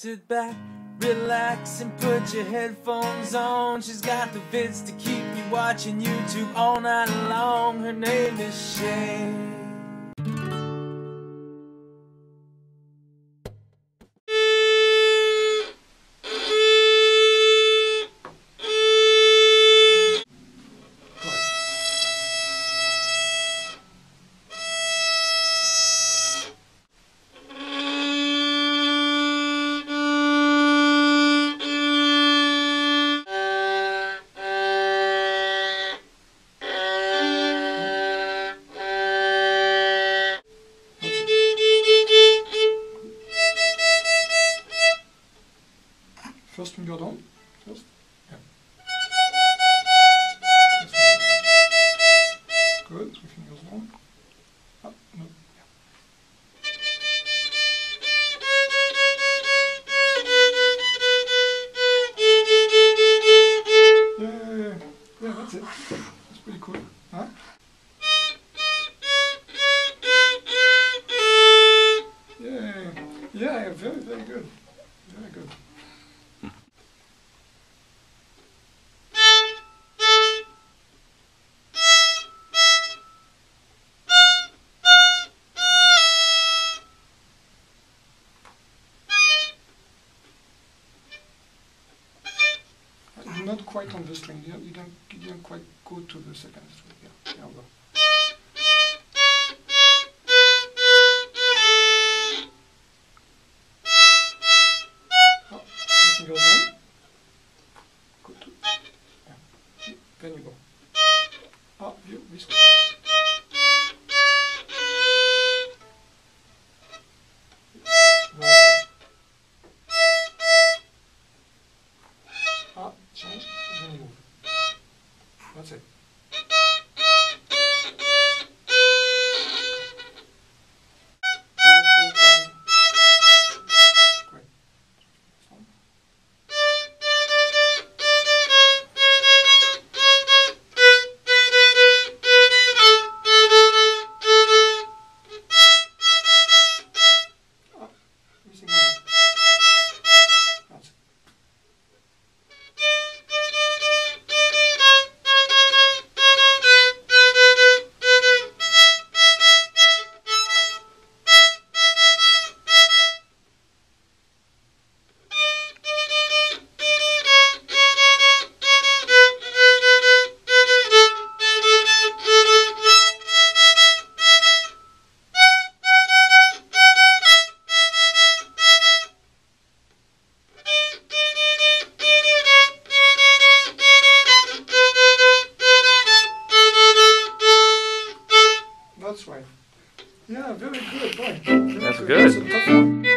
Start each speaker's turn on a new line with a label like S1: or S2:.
S1: Sit back, relax, and put your headphones on. She's got the vids to keep you watching YouTube all night long. Her name is Shay.
S2: Finger down. First. Yeah. Good. Three fingers down. Up. No. Yeah, yeah. Yeah, that's it. That's pretty cool. Huh? Yeah, yeah, very, very good. Very good. Not quite on the string. You, you don't you didn't quite go to the second string. Yeah, yeah, go. Oh, can go to. Yeah. Then you go. Ah, you this way. That's it. Good,
S3: That's
S2: good.